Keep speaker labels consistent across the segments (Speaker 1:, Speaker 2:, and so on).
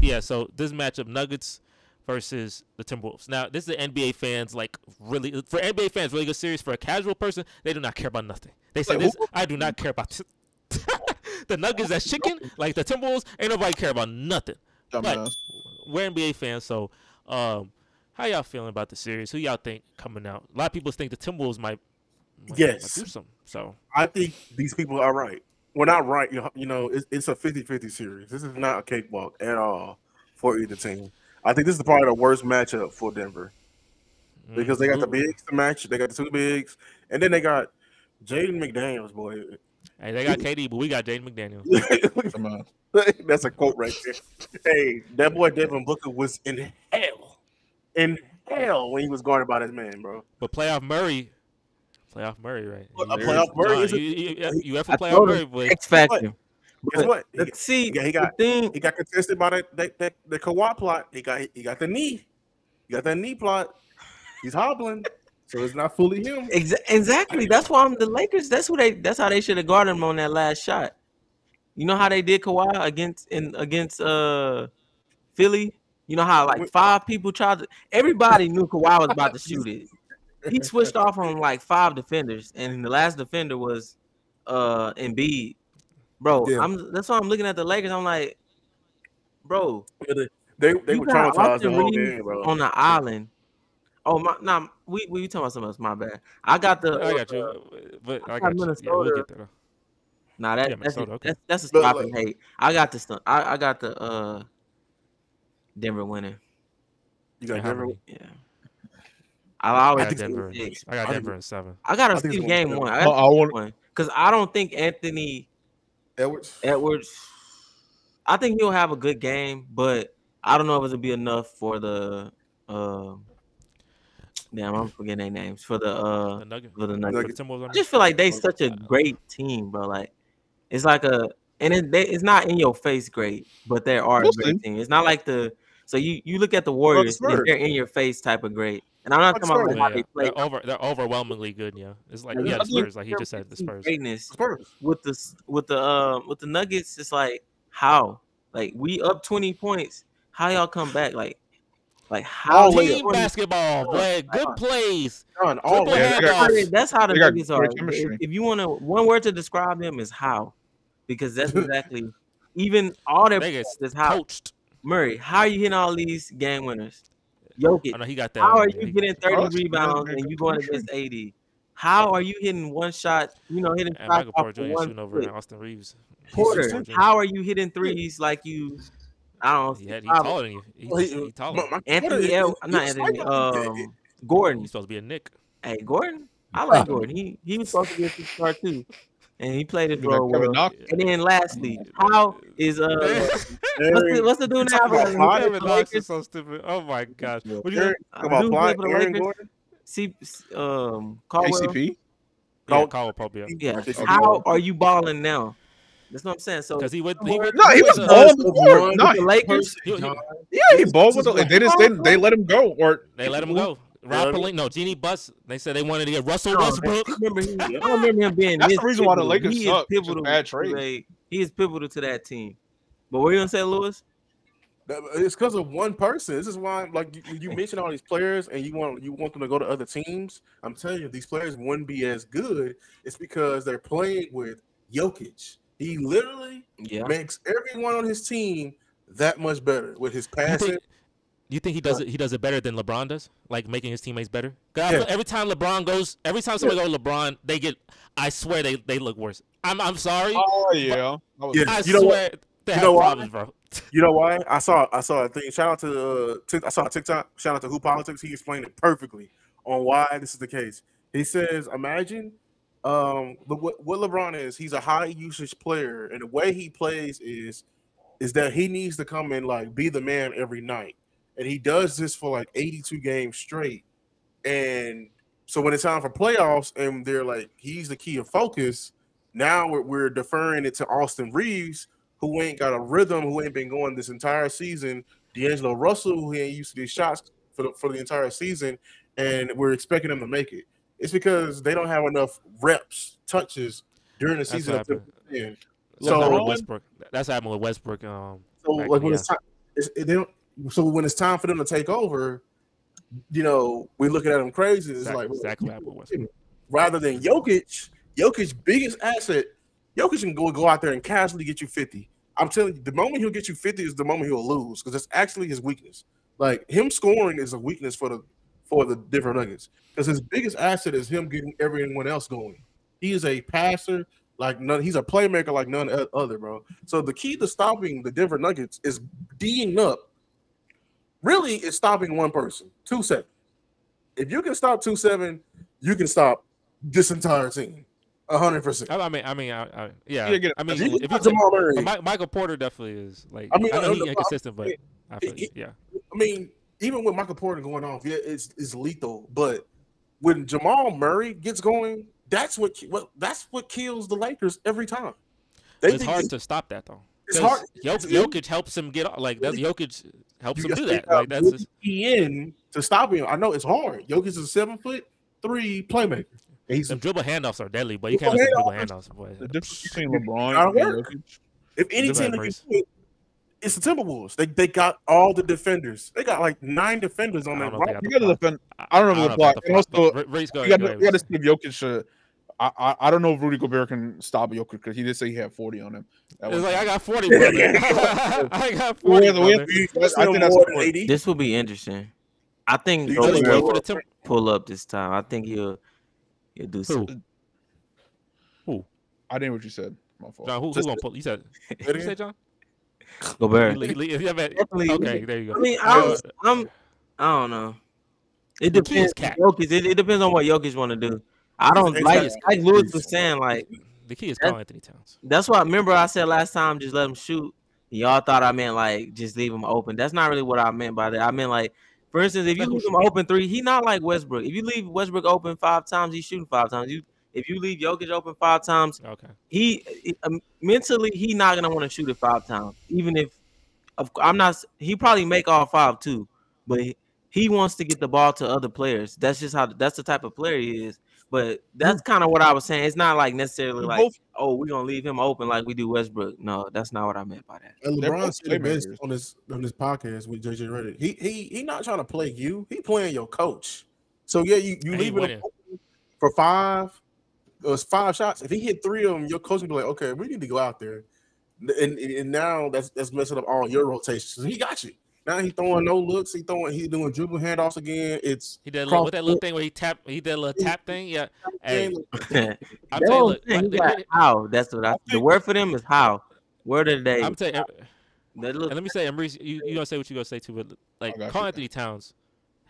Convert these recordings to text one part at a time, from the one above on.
Speaker 1: yeah. So this matchup, Nuggets versus the Timberwolves. Now, this is the NBA fans like really for NBA fans really good series. For a casual person, they do not care about nothing. They say
Speaker 2: Wait,
Speaker 1: this. I do not care about the Nuggets. That's chicken. Like the Timberwolves, ain't nobody care about nothing.
Speaker 2: Dumbass.
Speaker 1: We're NBA fans, so um, how y'all feeling about the series? Who y'all think coming out? A lot of people think the Timberwolves might, might,
Speaker 3: Yes.
Speaker 1: might do something. So
Speaker 3: I think these people are right. Well, not right. You you know, it's, it's a 50-50 series. This is not a cakewalk at all for either team. I think this is probably the worst matchup for Denver because they got the
Speaker 1: Mhm.
Speaker 3: bigs to match. They got the two bigs, and then they got Jaden McDaniels, boy.
Speaker 1: Hey, they got KD, but we got Jaden McDaniel.
Speaker 2: Dumbass.
Speaker 3: That's a quote right there. Hey, that boy Devin Booker was in hell, in hell when he was going about his man, bro.
Speaker 1: But playoff Murray, playoff Murray, right?
Speaker 3: A
Speaker 1: You-
Speaker 3: playoff Murray
Speaker 1: Nah,
Speaker 3: is a-
Speaker 1: you, you, you have for
Speaker 4: I
Speaker 1: playoff Murray,
Speaker 4: him,
Speaker 1: but
Speaker 4: X Factor.
Speaker 3: Guess what? He,
Speaker 4: Let's see.
Speaker 3: Yeah, he got-
Speaker 4: the thing.
Speaker 3: he got contested by that that, that the Kawhi plot. He got he got the knee. He got that knee plot. He's hobbling, so it's not fully him.
Speaker 4: Exa- exactly. That's why I'm the Lakers. That's who they. That's how they should have guarded him on that last shot. You know how they did Kawhi against in against uh Philly. You know how like five people tried to. Everybody knew Kawhi was about to shoot it. He switched off on like five defenders, and the last defender was uh Embiid. Bro,
Speaker 3: Yeah.
Speaker 4: I'm that's why I'm looking at the Lakers. I'm like, bro,
Speaker 3: They they
Speaker 4: You
Speaker 3: were traumatized the whole game, bro.
Speaker 4: on the island. Oh my, nah, we we talking about something else. My bad. I got the.
Speaker 1: I got
Speaker 4: uh,
Speaker 1: you. But
Speaker 4: I
Speaker 1: I
Speaker 4: got
Speaker 1: got you. Yeah, we'll
Speaker 4: Minnesota.
Speaker 1: get there. though.
Speaker 4: Nah, that,
Speaker 1: Yeah,
Speaker 4: that's,
Speaker 1: Minnesota, okay.
Speaker 4: that's that's a
Speaker 3: But,
Speaker 4: stop
Speaker 3: like-
Speaker 4: and hate. I got the stu- I, I got the uh Denver winning.
Speaker 3: You got
Speaker 1: Yeah, how
Speaker 3: Denver.
Speaker 4: Yeah. I always
Speaker 1: I got
Speaker 3: think
Speaker 4: think
Speaker 1: Denver.
Speaker 4: six.
Speaker 1: I got Denver in seven.
Speaker 4: I got
Speaker 3: I
Speaker 4: to see game one.
Speaker 2: I,
Speaker 4: I got
Speaker 2: want
Speaker 4: one because I don't think Anthony
Speaker 2: Edwards.
Speaker 4: Edwards. I think he'll have a good game, but I don't know if it'll be enough for the. Uh, damn, I'm forgetting their names for the uh
Speaker 1: The Nuggets.
Speaker 4: for the
Speaker 1: For
Speaker 4: Nuggets.
Speaker 1: the Timberwolves.
Speaker 4: I just feel like they such a great team, bro. Like it's like a and it, they, it's not in your face great, but they are a
Speaker 2: We'll
Speaker 4: great
Speaker 2: see.
Speaker 4: team. It's not like the so you you look at the Warriors and
Speaker 3: Spurs.
Speaker 4: they're in your face type of great. And I'm not
Speaker 3: Like
Speaker 4: talking about
Speaker 3: Spurs.
Speaker 4: how
Speaker 1: Yeah,
Speaker 4: they play.
Speaker 1: they're over. They're overwhelmingly good. Yeah, it's like yeah, the Spurs. Like he just said, the Spurs.
Speaker 4: Greatness
Speaker 3: Spurs.
Speaker 4: with the with the uh with the Nuggets. It's like how like we up 20 points. How y'all come back? Like like how
Speaker 3: All
Speaker 4: you
Speaker 3: layup.
Speaker 1: Team basketball, boy. Good plays.
Speaker 3: Done. All
Speaker 1: Triple
Speaker 3: the way.
Speaker 1: hand-
Speaker 2: they got-
Speaker 1: handoffs.
Speaker 4: That's how the
Speaker 2: They
Speaker 4: Nuggets are. If,
Speaker 2: chemistry.
Speaker 4: if you want to, one word to describe them is how, because that's exactly even all their
Speaker 1: They get
Speaker 4: is how.
Speaker 1: coached.
Speaker 4: Murray, how are you hitting all these game winners? Jokic,
Speaker 1: Oh no, he got that.
Speaker 4: how are you getting 30
Speaker 2: Oh,
Speaker 4: rebounds and
Speaker 2: good
Speaker 4: you going
Speaker 2: chemistry.
Speaker 4: against 80? How are you hitting one shot? You know, hitting
Speaker 1: And
Speaker 4: shots
Speaker 1: Michael
Speaker 4: off
Speaker 1: Porter Jr. shooting over
Speaker 4: foot.
Speaker 1: Austin Reaves.
Speaker 4: Porter, how are you hitting threes like you? I don't know.
Speaker 1: He had, he taller than you. He's,
Speaker 3: Well, he-
Speaker 1: he taller.
Speaker 3: my-
Speaker 4: Anthony,
Speaker 3: Porter,
Speaker 4: El,
Speaker 3: he-
Speaker 4: I'm not
Speaker 3: he's
Speaker 4: Anthony.
Speaker 3: like-
Speaker 4: Um, Gordon.
Speaker 1: He's supposed to be a Nick.
Speaker 4: Hey, Gordon. I like Gordon. He he was supposed to be a superstar too, and he played his
Speaker 2: You got
Speaker 4: role
Speaker 2: Kevin
Speaker 4: well. And then lastly, how is uh what's the,
Speaker 3: Aaron-
Speaker 4: what's the dude now?
Speaker 3: about
Speaker 4: for the-
Speaker 3: Clyde?
Speaker 4: for
Speaker 1: Kevin Knox is so stupid. Oh my gosh. What you
Speaker 3: Aaron,
Speaker 1: think?
Speaker 3: talk about
Speaker 4: Dude
Speaker 3: Clyde,
Speaker 4: play for the
Speaker 3: Aaron
Speaker 4: Lakers.
Speaker 3: Gordon.
Speaker 4: See, um, Caldwell.
Speaker 2: ACP.
Speaker 1: Yeah,
Speaker 3: Col-
Speaker 1: Caldwell Pope. Yeah.
Speaker 4: Yeah.
Speaker 3: Okay.
Speaker 4: How are you balling now? That's what I'm saying. So
Speaker 1: Because he went. He went
Speaker 2: No, he was
Speaker 1: went, uh,
Speaker 2: balling before. No,
Speaker 4: the Lakers.
Speaker 1: he- he-
Speaker 2: yeah, he balled with the. They just they, they let him go. Or
Speaker 1: They let him go. Rob Pelinka, no, Jeanie Buss. They said they wanted to get Russell
Speaker 4: No,
Speaker 1: Westbrook.
Speaker 4: I remember he, I remember him being.
Speaker 2: That's the reason why the. Lakers
Speaker 4: he
Speaker 2: suck.
Speaker 4: Is pivotal
Speaker 2: bad
Speaker 4: to
Speaker 2: trade.
Speaker 4: a- He is pivotal to that team. But what are you gonna say, Lewis?
Speaker 3: Uh, it's because of one person. This is why, like you, you mentioned all these players, and you want you want them to go to other teams. I'm telling you, these players wouldn't be as good. It's because they're playing with Jokic. He literally
Speaker 4: Yeah.
Speaker 3: makes everyone on his team that much better with his passing.
Speaker 1: Think, you think he does it? He does it better than LeBron does, like making his teammates better. 'Cause I
Speaker 3: Yeah.
Speaker 1: every time LeBron goes, every time somebody goes LeBron, they get. I swear they, they look worse. I'm I'm sorry.
Speaker 2: oh yeah,
Speaker 3: Yeah.
Speaker 1: I
Speaker 3: you know what?
Speaker 1: swear they
Speaker 3: You
Speaker 1: have
Speaker 3: know why?
Speaker 1: problems, bro.
Speaker 3: You know why? I saw I saw a thing. Shout out to uh, Tik- I saw a TikTok. Shout out to Who Politics. He explained it perfectly on why this is the case. He says, imagine um the, what, what LeBron is. He's a high usage player, and the way he plays is is that he needs to come and like be the man every night, and he does this for like 82 games straight. And so when it's time for playoffs, and they're like he's the key of focus. Now we're, we're deferring it to Austin Reaves, who ain't got a rhythm, who ain't been going this entire season. D'Angelo Russell, who ain't used to these shots for the, for the entire season, and we're expecting them to make it. It's because they don't have enough reps, touches during the season.
Speaker 1: what happened.
Speaker 3: them.
Speaker 1: That's
Speaker 3: So,
Speaker 1: happened with Westbrook. That's happened with Westbrook. Um,
Speaker 3: so like when
Speaker 1: yeah.
Speaker 3: it's time, it's, it, they don't, so when it's time for them to take over, you know, we looking at them crazy. It's
Speaker 1: Exactly,
Speaker 3: like
Speaker 1: exactly what happened with
Speaker 3: rather than Jokic, Jokic's biggest asset, Jokic can go go out there and casually get you 50. I'm telling you, the moment he'll get you 50 is the moment he'll lose because it's actually his weakness. Like him scoring is a weakness for the for the different nuggets because his biggest asset is him getting everyone else going. He is a passer like none. He's a playmaker like none other, bro. So the key to stopping the Denver Nuggets is D'ing up. Really, it's stopping one person, two seven. If you can stop two seven, you can stop this entire team, hundred percent.
Speaker 1: I, I mean, I mean, I, I, yeah.
Speaker 2: Yeah.
Speaker 1: I mean,
Speaker 3: You
Speaker 1: if you
Speaker 3: stop Jamal Murray.
Speaker 1: but Michael Porter definitely is like.
Speaker 3: I
Speaker 1: I
Speaker 3: mean,
Speaker 1: mean, I know
Speaker 3: uh,
Speaker 1: he's inconsistent, but I feel,
Speaker 3: he-
Speaker 1: yeah.
Speaker 3: I mean, even with Michael Porter going off, yeah, it's it's lethal. But when Jamal Murray gets going, that's what ki- what that's what kills the Lakers every time. They
Speaker 1: It's hard
Speaker 3: it's-
Speaker 1: to stop that though.
Speaker 3: It's
Speaker 1: 'Cause
Speaker 3: hard-
Speaker 1: Jok-
Speaker 3: it's-
Speaker 1: Jokic helps him get off. Like that's Jokic helps
Speaker 3: you
Speaker 1: him do that.
Speaker 3: figure
Speaker 1: Like that's just,
Speaker 3: He in to stop him. I know it's hard. Jokic is a seven foot three playmaker. And He's
Speaker 1: them dribble handoffs are deadly, but you can't let them dribble handoffs.
Speaker 2: The difference between LeBron and. Jokic.
Speaker 3: if any team that can
Speaker 1: race.
Speaker 3: do it, it's the Timberwolves. They they got all the defenders. They got like nine defenders on
Speaker 1: I
Speaker 3: that
Speaker 1: don't know if they
Speaker 3: roster.
Speaker 1: got
Speaker 2: You got to defend. I don't know the block.
Speaker 1: if
Speaker 2: And also,
Speaker 1: the block. Reese, go
Speaker 2: you got to you got to
Speaker 1: ahead.
Speaker 2: see if Jokic. Uh, I, I I don't know if Rudy Gobert can stop Jokic because he did say he had forty on him. That
Speaker 1: It's
Speaker 2: was-
Speaker 1: like I got forty, brother. I got forty.
Speaker 2: have- we have-
Speaker 1: brother.
Speaker 2: I think that's
Speaker 3: more
Speaker 2: the
Speaker 3: than
Speaker 2: point.
Speaker 3: 80.
Speaker 4: This will be interesting. I think
Speaker 3: You
Speaker 1: Just wait for the
Speaker 4: will pull up this time. I think he'll he'll do
Speaker 1: Who?
Speaker 4: something.
Speaker 2: I didn't know what you said. My fault.
Speaker 1: John, who, who
Speaker 3: Just-
Speaker 1: gonna pull? You said.
Speaker 3: Say it
Speaker 1: You
Speaker 3: again?
Speaker 1: said John?
Speaker 4: Gobert.
Speaker 1: Le- le- yeah, but-
Speaker 4: Definitely.
Speaker 1: Okay, there you go.
Speaker 4: I mean,
Speaker 1: Uh,
Speaker 4: I'm, I'm, I don't know. It
Speaker 1: The key is
Speaker 4: depends.
Speaker 1: Cat.
Speaker 4: Jokic, it, it depends on what Jokic want to do. I don't
Speaker 3: It's
Speaker 4: like like Lewis was saying. Like
Speaker 1: the key is Karl-Anthony Towns.
Speaker 4: that's why. I Remember, I said last time, just let him shoot. Y'all thought I meant like just leave him open. That's not really what I meant by that. I meant like, for instance, if you leave
Speaker 1: him
Speaker 4: him open three, he not like Westbrook. If you leave Westbrook open five times, he's shooting five times. You if you leave Jokic open five times,
Speaker 1: Okay.
Speaker 4: he he- um, mentally he not gonna want to shoot it five times, even if of, I'm not. He probably make all five too, but he, he wants to get the ball to other players. That's just how that's the type of player he is. But that's kind of what I was saying. It's not like necessarily like,
Speaker 2: both-
Speaker 4: oh, we're gonna leave him open like we do Westbrook. No, that's not what I meant by that.
Speaker 3: And
Speaker 2: They're
Speaker 3: LeBron said it best on this on this podcast with JJ Redick. He he he not trying to play you. He playing your coach. So yeah, you you leave it open for five. It was five shots. If he hit three of them, your coach would be like, okay, we need to go out there. And, and now that's that's messing up all your rotations. He got you. Now he throwing no looks. He throwing he doing dribble handoffs again. It's
Speaker 1: He did a
Speaker 3: Cross-
Speaker 1: with that little thing where he tap. He did a little tap thing. Yeah. Hey, I'm telling you, look,
Speaker 4: what I'm saying.
Speaker 1: like,
Speaker 4: He
Speaker 1: they-
Speaker 4: got
Speaker 1: they-
Speaker 4: how. That's what I. The word for them is how. Where did they?
Speaker 1: I'm telling you,
Speaker 4: that
Speaker 1: let me say, Maurice, you you gonna say what you gonna say too, but like
Speaker 2: I
Speaker 1: Carl. Anthony Towns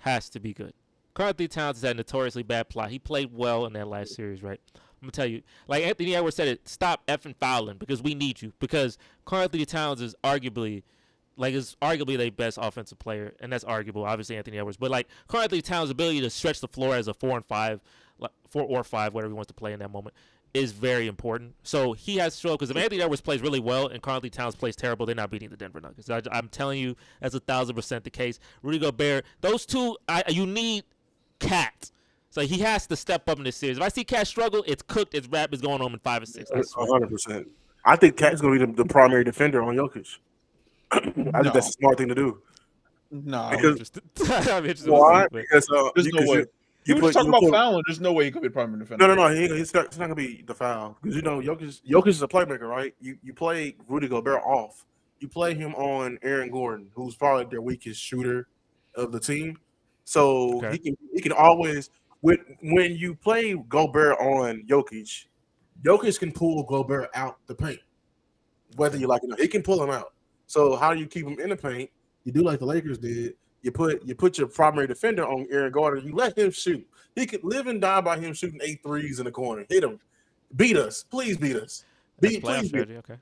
Speaker 1: has to be good. Karl-Anthony Towns is that notoriously bad plot. He played well in that last series, right? I'm gonna tell you, like Anthony Edwards said it, stop effing fouling because we need you. Because Karl-Anthony Towns is arguably, like, is arguably their best offensive player, and that's arguable. Obviously, Anthony Edwards, but like Karl-Anthony Towns' ability to stretch the floor as a four and five, like, four or five, whatever he wants to play in that moment, is very important. So he has to show because if Anthony Edwards plays really well and Karl-Anthony Towns plays terrible, they're not beating the Denver Nuggets. I, am telling you, that's a thousand percent the case. Rudy Gobert, those two, I, you need Cat. So he has to step up in this series. If I see Cat struggle, it's cooked. It's rap is going home in five or six. I
Speaker 3: hundred percent. I think Cat's gonna be the, the primary defender on Jokic. I think that's a smart thing to do.
Speaker 2: No,
Speaker 1: I'm
Speaker 3: Because-
Speaker 1: interested. I'm interested.
Speaker 3: Why?
Speaker 1: to see,
Speaker 3: Because uh,
Speaker 2: there's
Speaker 3: because
Speaker 2: no way.
Speaker 3: You,
Speaker 2: You,
Speaker 3: you
Speaker 2: were
Speaker 3: put,
Speaker 2: just talking about
Speaker 3: put-
Speaker 2: fouling. There's no way he could be a primary defender.
Speaker 3: No, no, no. He, ain't- it's, not, it's not gonna be the foul because you know Jokic. Jokic is a playmaker, right? You you play Rudy Gobert off. You play him on Aaron Gordon, who's probably their weakest shooter of the team. So
Speaker 1: Okay.
Speaker 3: he can he can always when when you play Gobert on Jokic, Jokic can pull Gobert out the paint, whether you like it or not. He can pull him out. So how do you keep him in the paint? You do like the Lakers did. You put you put your primary defender on Aaron Gordon. You let him shoot. He could live and die by him shooting eight threes in the corner. Hit him, beat us, please beat us.
Speaker 1: That's
Speaker 3: Beat, please beat.
Speaker 1: Okay.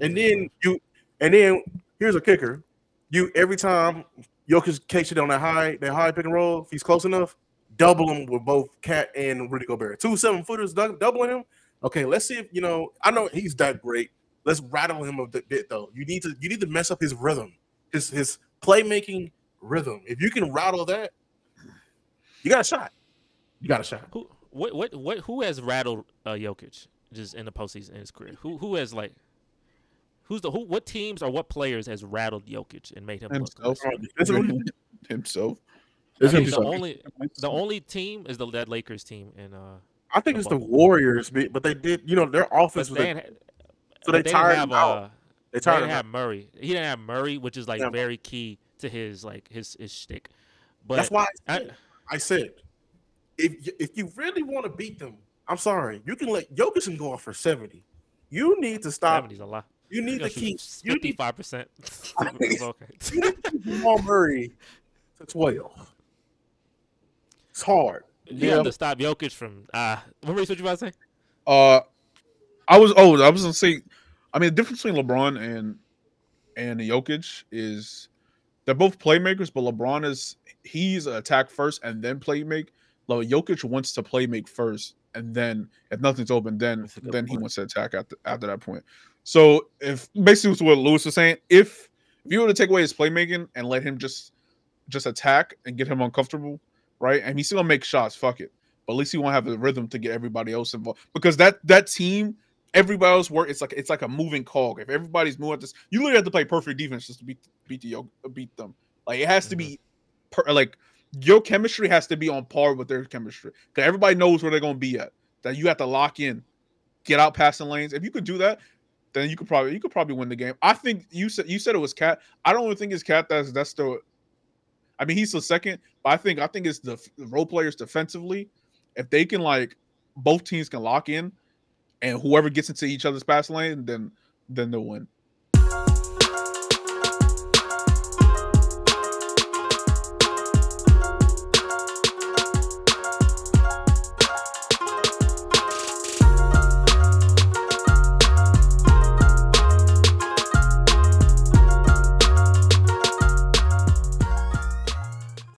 Speaker 3: And then you, and then here's a kicker. You every time Jokic catch it on that high, that high pick and roll, if he's close enough, double him with both Cat and Rudy Gobert. Two seven footers doubling him. Okay, let's see if you know. I know he's that great. Let's rattle him a bit, bit though. You need to you need to mess up his rhythm, his his playmaking rhythm. If you can rattle that, you got a shot. You got a shot.
Speaker 1: Who what what what who has rattled uh, Jokic just in the postseason in his career? Who who has like Who's the who? What teams or what players has rattled Jokic and made him look?
Speaker 2: Himself. Himself.
Speaker 1: I
Speaker 3: it's
Speaker 1: think
Speaker 3: himself.
Speaker 1: the only the only team is the that Lakers team, and uh,
Speaker 3: I think it's the Warriors, but but they did. You know, their
Speaker 1: but
Speaker 3: offense was.
Speaker 1: they,
Speaker 3: a-
Speaker 1: didn't-
Speaker 3: so
Speaker 1: but
Speaker 3: they
Speaker 1: didn't
Speaker 3: tired
Speaker 1: have
Speaker 3: him out.
Speaker 1: uh,
Speaker 3: They
Speaker 1: they
Speaker 3: tired
Speaker 1: didn't
Speaker 3: him
Speaker 1: have
Speaker 3: out.
Speaker 1: Murray. He didn't have Murray, which is like
Speaker 3: Yeah.
Speaker 1: very key to his like his his shtick. But
Speaker 3: That's why I,
Speaker 1: I,
Speaker 3: said- I said, if if you really want to beat them, I'm sorry, you can let Jokic can go off for 70. You need to stop.
Speaker 1: 70's a lot.
Speaker 3: You need to keep. You need,
Speaker 1: fifty-five percent.
Speaker 3: I
Speaker 1: okay.
Speaker 3: you need to keep Jamal Murray to 12. It's hard.
Speaker 1: You
Speaker 2: Yeah.
Speaker 1: have to stop Jokic from. Uh, remember what you about to say?
Speaker 2: Uh, I was oh I was gonna say, I mean the difference between LeBron and and Jokic is they're both playmakers, but LeBron is he's attack first and then play make. Like Jokic wants to play make first, and then if nothing's open, then
Speaker 4: That's a good
Speaker 2: then he wants to attack after after that point. So if basically it's what Lewis was saying, if if you were to take away his playmaking and let him just just attack and get him uncomfortable, right? And he's still gonna make shots, fuck it. But at least he won't have the rhythm to get everybody else involved. Because that that team, everybody else work. It's like it's like a moving cog. If everybody's moving at this, you literally have to play perfect defense just to beat beat the beat them. Like it has to be mm-hmm. per, like your chemistry has to be on par with their chemistry. Because everybody knows where they're gonna be at. That you have to lock in, get out passing lanes. If you could do that, then you could probably you could probably win the game. I think you said you said it was Cat. I don't even think it's Cat. That's that's the. I mean, he's the second, but I think I think it's the, the role players defensively. If they can like both teams can lock in, and whoever gets into each other's pass lane, then then they'll win.